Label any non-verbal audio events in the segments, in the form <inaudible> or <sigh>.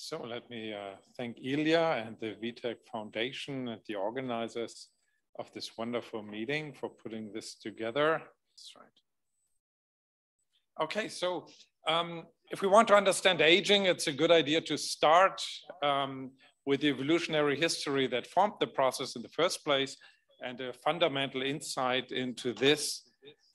So let me uh, thank Ilya and the Vetek Foundation and the organizers of this wonderful meeting for putting this together. That's right. Okay, so um, if we want to understand aging, it's a good idea to start um, with the evolutionary history that formed the process in the first place. And a fundamental insight into this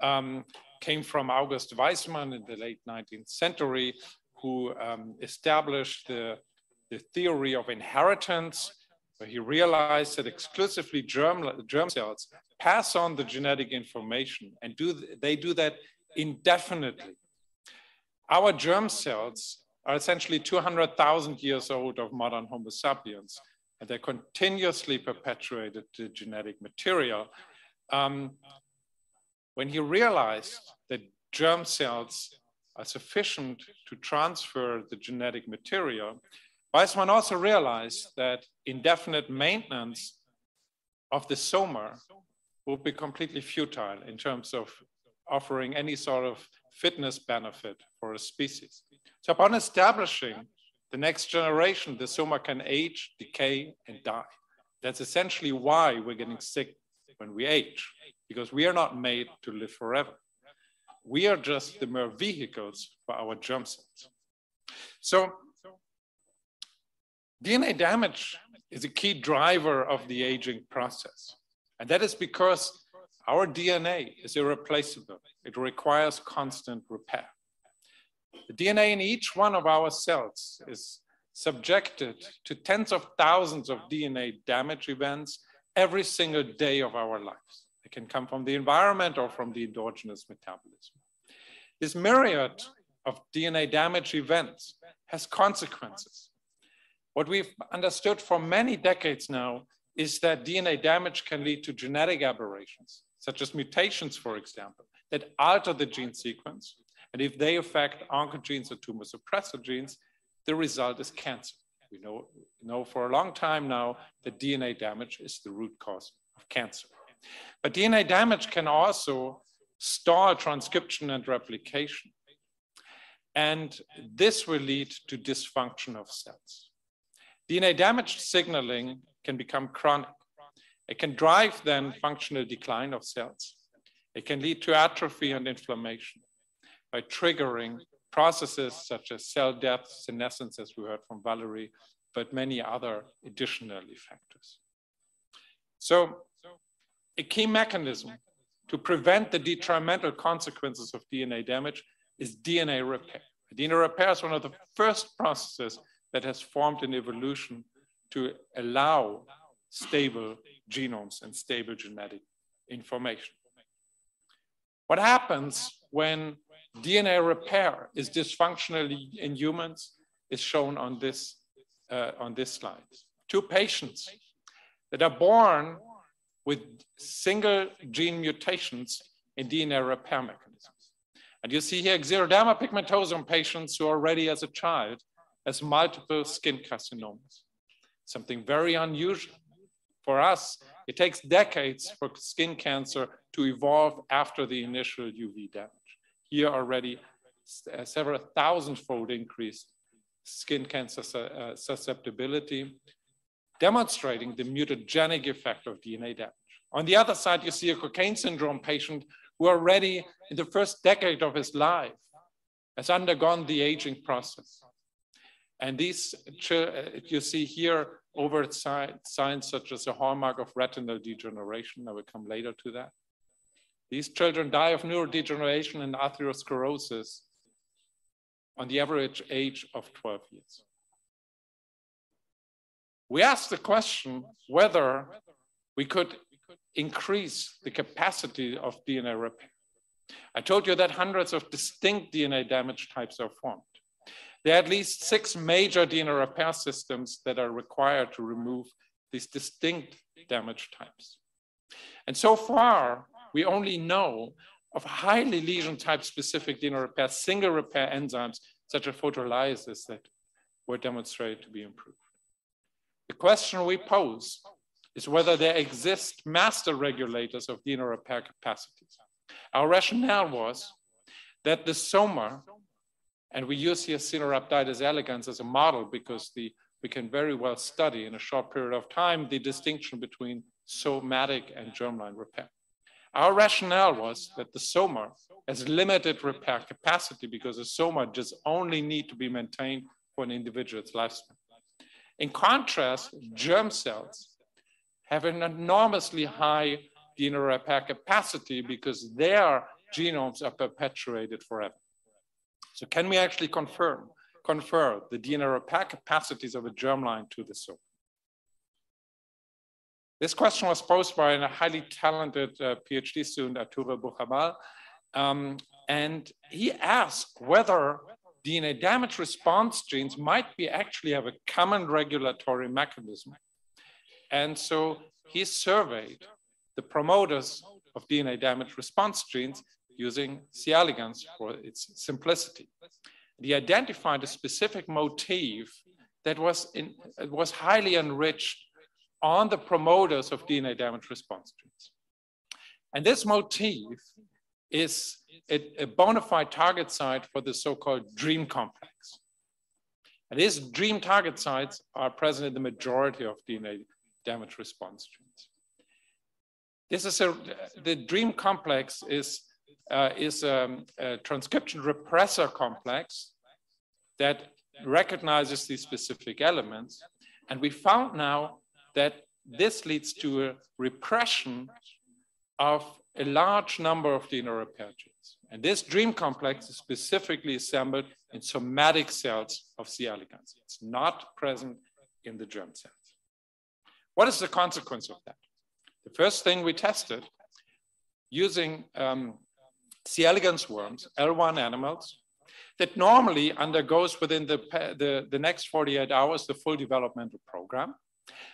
um, came from August Weismann in the late 19th century, who um, established the, the theory of inheritance, where he realized that exclusively germ, germ cells pass on the genetic information and do they do that indefinitely. Our germ cells are essentially 200,000 years old of modern Homo sapiens, and they continuously perpetuated the genetic material. Um, when he realized that germ cells are sufficient to transfer the genetic material, Weismann also realized that indefinite maintenance of the soma would be completely futile in terms of offering any sort of fitness benefit for a species. So upon establishing the next generation, the soma can age, decay, and die. That's essentially why we're getting sick when we age, because we are not made to live forever. We are just the mere vehicles for our germ cells. So DNA damage is a key driver of the aging process. And that is because our DNA is irreplaceable. It requires constant repair. The DNA in each one of our cells is subjected to tens of thousands of DNA damage events every single day of our lives. It can come from the environment or from the endogenous metabolism. This myriad of DNA damage events has consequences. What we've understood for many decades now is that DNA damage can lead to genetic aberrations, such as mutations, for example, that alter the gene sequence. And if they affect oncogenes or tumor suppressor genes, the result is cancer. We know, know for a long time now that DNA damage is the root cause of cancer. But DNA damage can also stall transcription and replication. And this will lead to dysfunction of cells. DNA damage signaling can become chronic. It can drive then functional decline of cells. It can lead to atrophy and inflammation by triggering processes such as cell death, senescence, as we heard from Valerie, but many other additional factors. So a key mechanism to prevent the detrimental consequences of DNA damage is DNA repair. DNA repair is one of the first processes that has formed in evolution to allow stable genomes and stable genetic information. What happens when DNA repair is dysfunctional in humans is shown on this, uh, on this slide. Two patients that are born with single gene mutations in DNA repair mechanisms. And you see here xeroderma pigmentosum patients who already as a child has multiple skin carcinomas, something very unusual. For us, it takes decades for skin cancer to evolve after the initial UV damage. Here already uh, several thousand-fold increased skin cancer uh, susceptibility demonstrating the mutagenic effect of DNA damage. On the other side, you see a Cockayne syndrome patient who already in the first decade of his life has undergone the aging process. And these, you see here overt signs such as a hallmark of retinal degeneration. I will come later to that. These children die of neurodegeneration and atherosclerosis on the average age of 12 years we asked the question whether we could increase the capacity of DNA repair. I told you that hundreds of distinct DNA damage types are formed. There are at least six major DNA repair systems that are required to remove these distinct damage types. And so far, we only know of highly lesion type specific DNA repair, single repair enzymes, such as photolyases that were demonstrated to be improved. The question we pose is whether there exist master regulators of DNA repair capacities. Our rationale was that the soma And we use here Caenorhabditis elegans as a model because the, we can very well study in a short period of time the distinction between somatic and germline repair. Our rationale was that the soma has limited repair capacity because the soma just only need to be maintained for an individual's lifespan. In contrast, germ cells have an enormously high DNA repair capacity because their genomes are perpetuated forever. So can we actually confirm, confer the DNA repair capacities of a germline to the soma? This question was posed by a highly talented uh, PhD student, Arturo Bujarrabal, um, and he asked whether DNA damage response genes might be actually have a common regulatory mechanism. And so he surveyed the promoters of DNA damage response genes using C. elegans for its simplicity. He identified a specific motif that was, in, was highly enriched on the promoters of DNA damage response genes. And this motif is a, a bona fide target site for the so-called dream complex. And these dream target sites are present in the majority of DNA damage response genes. This is a, the dream complex is, uh, is a, a transcription repressor complex that recognizes these specific elements. And we found now that this leads to a repression of a large number of DNA repair genes. And this dream complex is specifically assembled in somatic cells of C. elegans. It's not present in the germ cells. What is the consequence of that? The first thing we tested using um, C. elegans worms, L1 animals, that normally undergoes within the, the, the next 48 hours the full developmental program.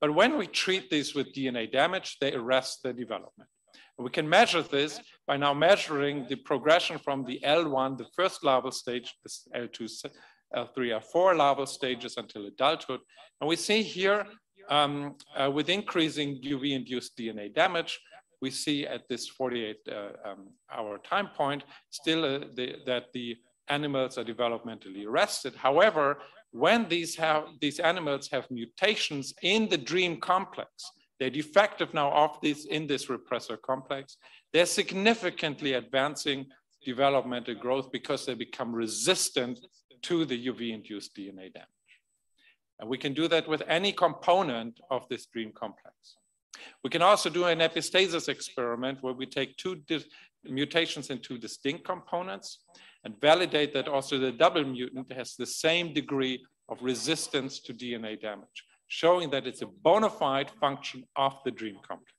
But when we treat these with DNA damage, they arrest the development. We can measure this by now measuring the progression from the L1, the first larval stage, this L2, L3, L4 larval stages until adulthood. And we see here, um, uh, with increasing UV-induced DNA damage, we see at this 48 uh, um, hour time point still uh, the, that the animals are developmentally arrested. However, when these, have, these animals have mutations in the dream complex, they're defective now of this in this repressor complex, they're significantly advancing developmental growth because they become resistant to the UV-induced DNA damage. And we can do that with any component of this dream complex. We can also do an epistasis experiment where we take two mutations in two distinct components and validate that also the double mutant has the same degree of resistance to DNA damage, showing that it's a bona fide function of the dream complex.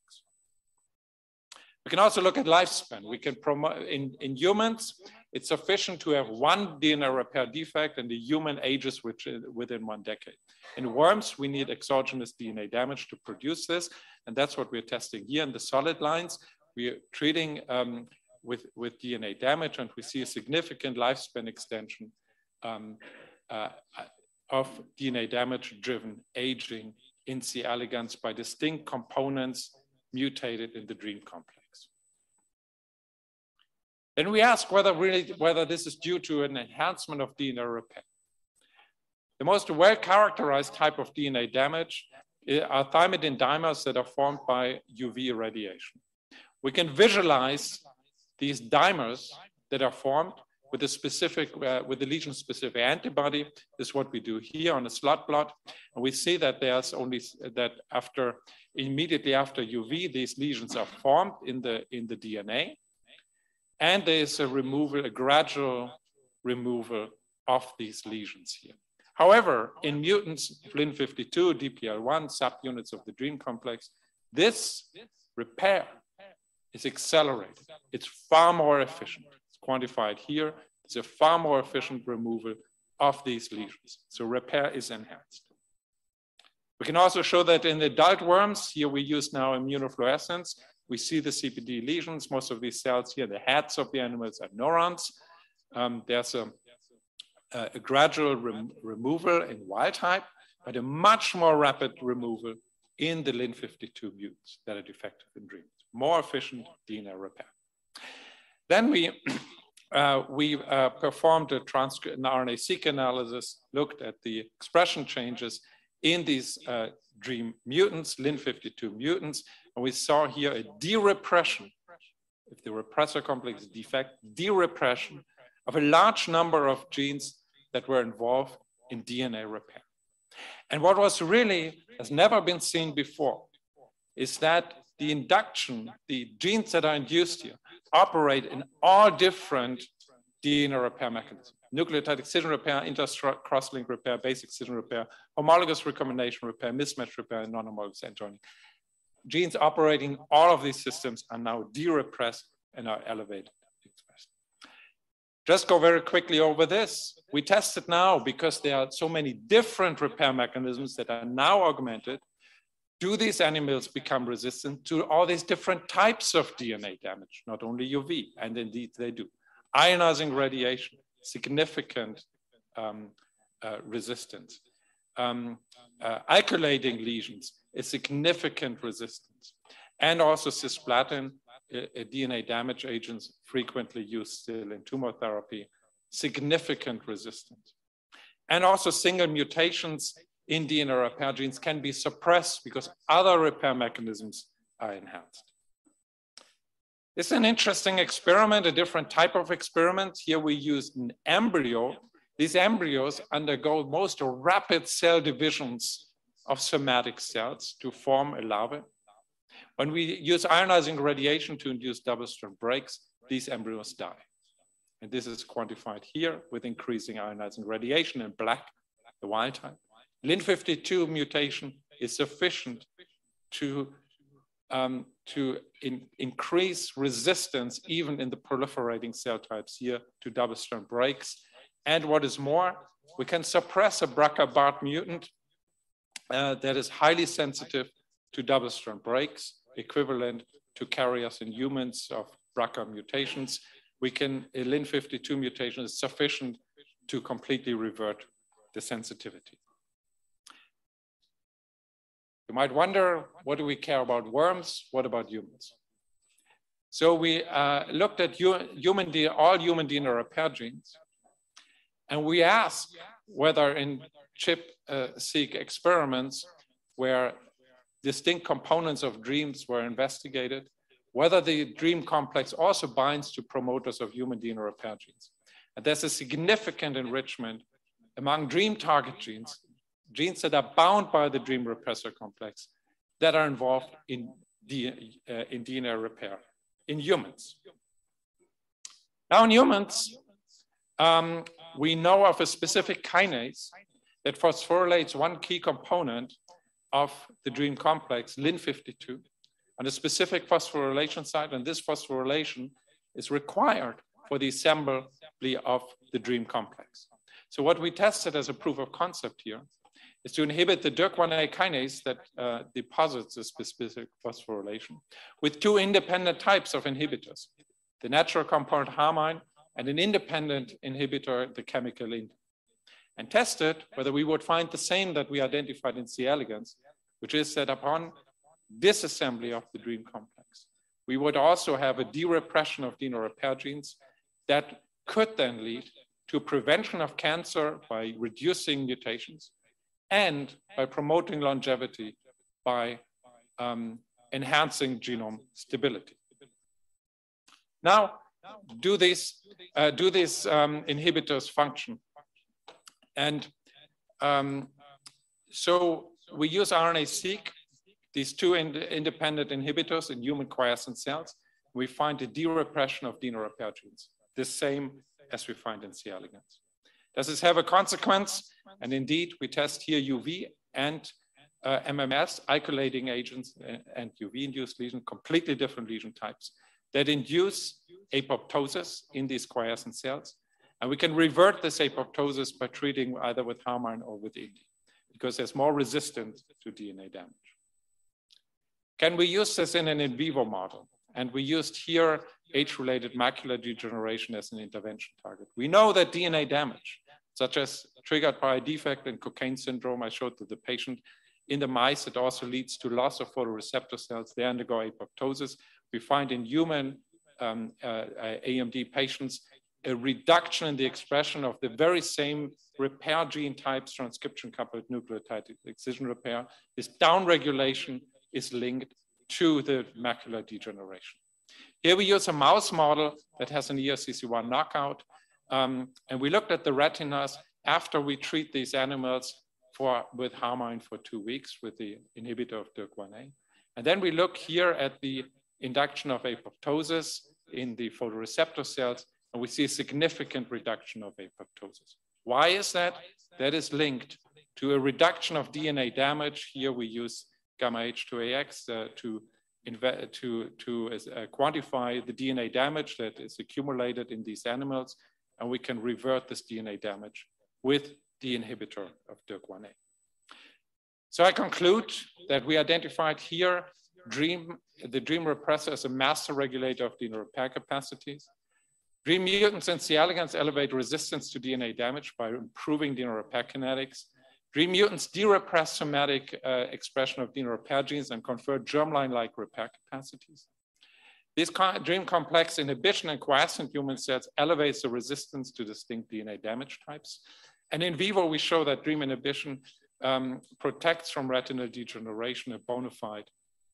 We can also look at lifespan. We can promote in, in humans, it's sufficient to have one DNA repair defect and the human ages within one decade. In worms, we need exogenous DNA damage to produce this. And that's what we're testing here in the solid lines. We're treating um, with, with DNA damage, and we see a significant lifespan extension um, uh, of DNA damage-driven aging in C. elegans by distinct components mutated in the dream complex. Then we ask whether really whether this is due to an enhancement of DNA repair. The most well-characterized type of DNA damage are thymidine dimers that are formed by UV radiation. We can visualize these dimers that are formed with a specific, uh, with the lesion specific antibody. Is what we do here on a slot blot. And we see that there's only, that after, immediately after UV, these lesions are formed in the, in the DNA. And there's a removal, a gradual removal of these lesions here. However, in mutants, FLIN52, DPL1, subunits of the dream complex, this repair is accelerated. It's far more efficient. Quantified here. It's a far more efficient removal of these lesions. So repair is enhanced. We can also show that in the adult worms, here we use now immunofluorescence. We see the CPD lesions. Most of these cells here, the heads of the animals are neurons. Um, there's a, a gradual rem removal in wild type, but a much more rapid removal in the LIN52 mutants that are defective in dreams more efficient DNA repair. Then we uh, we uh, performed a transcript, an RNA-seq analysis, looked at the expression changes in these uh, DREAM mutants, Lin52 mutants, and we saw here a derepression, if the repressor complex defect, de-repression of a large number of genes that were involved in DNA repair. And what was really, has never been seen before, is that the induction, the genes that are induced here, operate in all different DNA repair mechanisms. Nucleotide excision repair, inter-cross-link repair, base excision repair, homologous recombination repair, mismatch repair, and non-homologous end joining. Genes operating all of these systems are now de-repressed and are elevated. Just go very quickly over this. We test it now because there are so many different repair mechanisms that are now augmented. Do these animals become resistant to all these different types of DNA damage, not only UV? And indeed they do. Ionizing radiation, significant um, uh, resistance. Um, uh, alkylating lesions, a significant resistance. And also cisplatin, a DNA damage agents frequently used still in tumor therapy, significant resistance. And also single mutations in DNA repair genes can be suppressed because other repair mechanisms are enhanced. It's an interesting experiment, a different type of experiment. Here we used an embryo. These embryos undergo most rapid cell divisions of somatic cells to form a larva. When we use ionizing radiation to induce double-strand breaks, these embryos die. And this is quantified here with increasing ionizing radiation in black, the wild type. Lin52 mutation is sufficient to, um, to in, increase resistance even in the proliferating cell types here to double-strand breaks. And what is more, we can suppress a BRCA-BART mutant uh, that is highly sensitive to double-strand breaks equivalent to carriers in humans of BRCA mutations, we can, a LIN52 mutation is sufficient to completely revert the sensitivity. You might wonder, what do we care about worms? What about humans? So we uh, looked at human all human DNA repair genes, and we asked whether in ChIP-seq uh, experiments where distinct components of dreams were investigated, whether the dream complex also binds to promoters of human DNA repair genes. And there's a significant enrichment among dream target genes, genes that are bound by the dream repressor complex that are involved in, uh, in DNA repair in humans. Now in humans, um, we know of a specific kinase that phosphorylates one key component of the dream complex, LIN52, on a specific phosphorylation site, and this phosphorylation is required for the assembly of the dream complex. So what we tested as a proof of concept here is to inhibit the DYRK1A kinase that uh, deposits this specific phosphorylation with two independent types of inhibitors, the natural component harmine and an independent inhibitor, the chemical int and tested whether we would find the same that we identified in C. elegans, which is that upon disassembly of the dream complex, we would also have a de-repression of DNA repair genes that could then lead to prevention of cancer by reducing mutations and by promoting longevity by um, enhancing genome stability. Now, do these, uh, do these um, inhibitors function? And um, so we use RNA-seq, these two ind independent inhibitors in human quiescent cells. We find a de-repression of DNA repair genes, the same as we find in C. elegans. Does this have a consequence? And indeed, we test here UV and uh, MMS, alkylating agents uh, and UV-induced lesion, completely different lesion types that induce apoptosis in these quiescent cells and we can revert this apoptosis by treating either with harmine or with INDY because there's more resistance to DNA damage. Can we use this in an in vivo model? And we used here age-related macular degeneration as an intervention target. We know that DNA damage, such as triggered by a defect in Cockayne syndrome, I showed to the patient, in the mice, it also leads to loss of photoreceptor cells. They undergo apoptosis. We find in human um, uh, AMD patients a reduction in the expression of the very same repair gene types, transcription coupled nucleotide excision repair. This downregulation is linked to the macular degeneration. Here we use a mouse model that has an ERCC1 knockout. Um, and we looked at the retinas after we treat these animals for, with Harmine for two weeks with the inhibitor of DYRK1A. And then we look here at the induction of apoptosis in the photoreceptor cells, and we see a significant reduction of apoptosis. Why is that? That is linked to a reduction of DNA damage. Here we use gamma H2AX uh, to, to, to uh, quantify the DNA damage that is accumulated in these animals, and we can revert this DNA damage with the inhibitor of DYRK1A. So I conclude that we identified here DREAM, the DREAM repressor as a master regulator of DNA repair capacities. DREAM mutants and C. elegans elevate resistance to DNA damage by improving DNA repair kinetics. DREAM mutants derepress somatic uh, expression of DNA repair genes and confer germline-like repair capacities. This DREAM complex inhibition in quiescent human cells elevates the resistance to distinct DNA damage types. And in vivo, we show that DREAM inhibition um, protects from retinal degeneration, a bona fide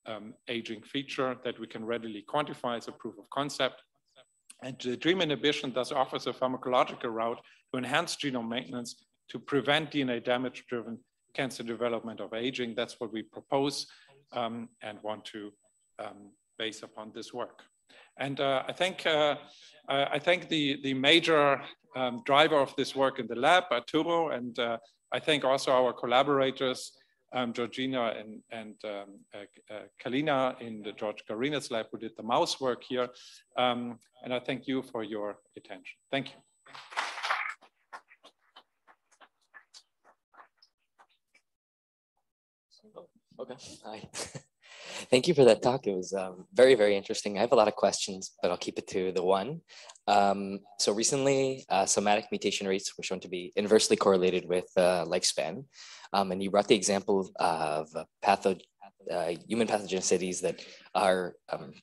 um, aging feature that we can readily quantify as a proof of concept. And the DREAM inhibition thus offers a pharmacological route to enhance genome maintenance to prevent DNA damage driven cancer development of aging. That's what we propose um, and want to um, base upon this work. And uh, I think uh, I think the the major um, driver of this work in the lab, Arturo, and uh, I think also our collaborators, um, Georgina and, and um, uh, uh, Kalina in the George Garinis's lab who did the mouse work here. Um, and I thank you for your attention. Thank you. Okay, hi. <laughs> Thank you for that talk. It was um, very, very interesting. I have a lot of questions, but I'll keep it to the one. Um, so recently, uh, somatic mutation rates were shown to be inversely correlated with uh, lifespan. Um, and you brought the example of patho uh, human pathogenicities that are um,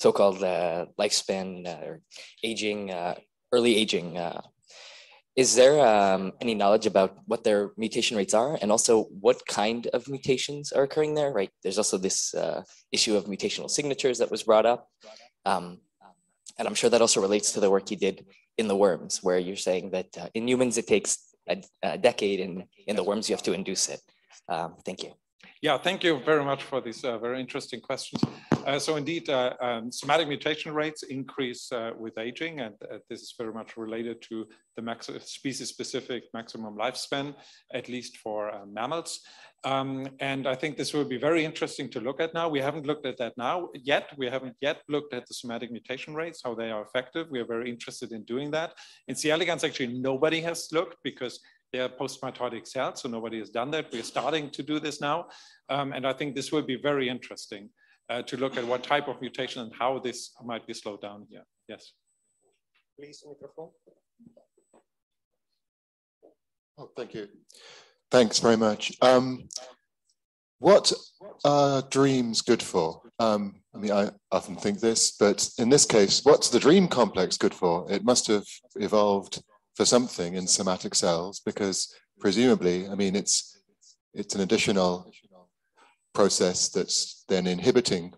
so-called uh, lifespan uh, or aging, uh, early aging is there um, any knowledge about what their mutation rates are and also what kind of mutations are occurring there, right? There's also this uh, issue of mutational signatures that was brought up. Um, and I'm sure that also relates to the work you did in the worms, where you're saying that uh, in humans it takes a, a, decade, and in the worms you have to induce it. Um, thank you. Yeah, thank you very much for these uh, very interesting questions. Uh, so indeed, uh, um, somatic mutation rates increase uh, with aging, and uh, this is very much related to the species-specific maximum lifespan, at least for uh, mammals. Um, and I think this will be very interesting to look at now. We haven't looked at that now yet. We haven't yet looked at the somatic mutation rates, how they are effective. We are very interested in doing that. In C. elegans, actually, nobody has looked because they are post-mitotic cells, so nobody has done that. We're starting to do this now. Um, and I think this will be very interesting uh, to look at what type of mutation and how this might be slowed down here. Yes. Please, microphone. Oh, thank you. Thanks very much. Um, what are dreams good for? Um, I mean, I often think this, but in this case, what's the dream complex good for? It must have evolved for something in somatic cells because presumably, I mean, it's it's an additional process that's then inhibiting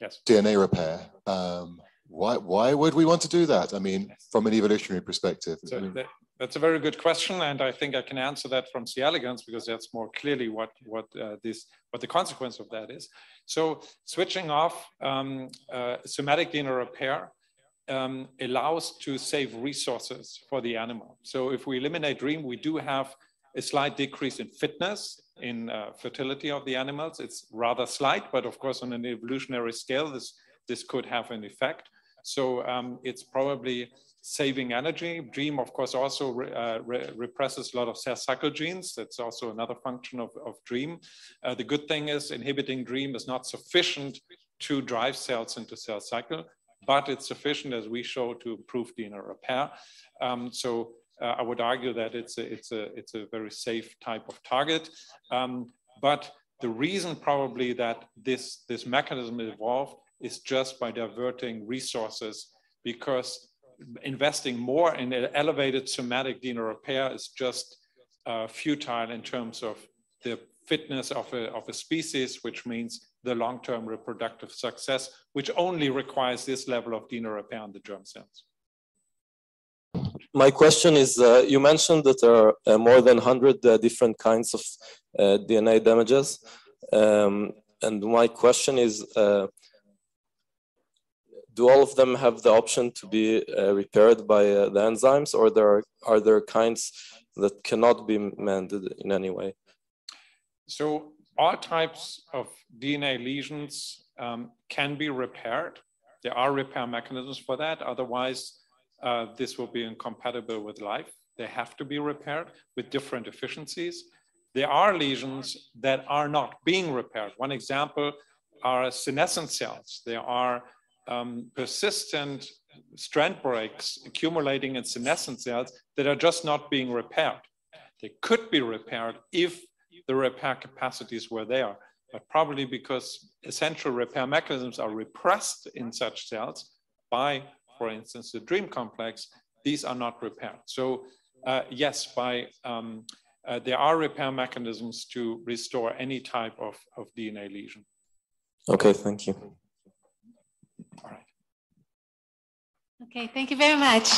yes. DNA repair. Um, why why would we want to do that? I mean, from an evolutionary perspective. So I mean, that, that's a very good question, and I think I can answer that from C. elegans because that's more clearly what what uh, this what the consequence of that is. So switching off um, uh, somatic DNA repair um, allows to save resources for the animal. So if we eliminate dream, we do have a slight decrease in fitness, in uh, fertility of the animals. It's rather slight, but of course on an evolutionary scale, this, this could have an effect. So um, it's probably saving energy. Dream, of course, also re, uh, re represses a lot of cell cycle genes. That's also another function of, of dream. Uh, the good thing is inhibiting dream is not sufficient to drive cells into cell cycle but it's sufficient, as we show, to improve DNA repair. Um, so uh, I would argue that it's a, it's, a, it's a very safe type of target. Um, but the reason probably that this, this mechanism evolved is just by diverting resources because investing more in elevated somatic DNA repair is just uh, futile in terms of the fitness of a, of a species, which means the long-term reproductive success, which only requires this level of DNA repair on the germ cells. My question is, uh, you mentioned that there are uh, more than 100 uh, different kinds of uh, DNA damages. Um, and my question is, uh, do all of them have the option to be uh, repaired by the enzymes or there are, are there kinds that cannot be mended in any way? So all types of DNA lesions um, can be repaired. There are repair mechanisms for that. Otherwise, uh, this will be incompatible with life. They have to be repaired with different efficiencies. There are lesions that are not being repaired. One example are senescent cells. There are um, persistent strand breaks accumulating in senescent cells that are just not being repaired. They could be repaired if the repair capacities were there, but probably because essential repair mechanisms are repressed in such cells by, for instance, the dream complex, these are not repaired. So uh, yes, by um, uh, there are repair mechanisms to restore any type of, of DNA lesion. Okay, thank you. All right. Okay, thank you very much.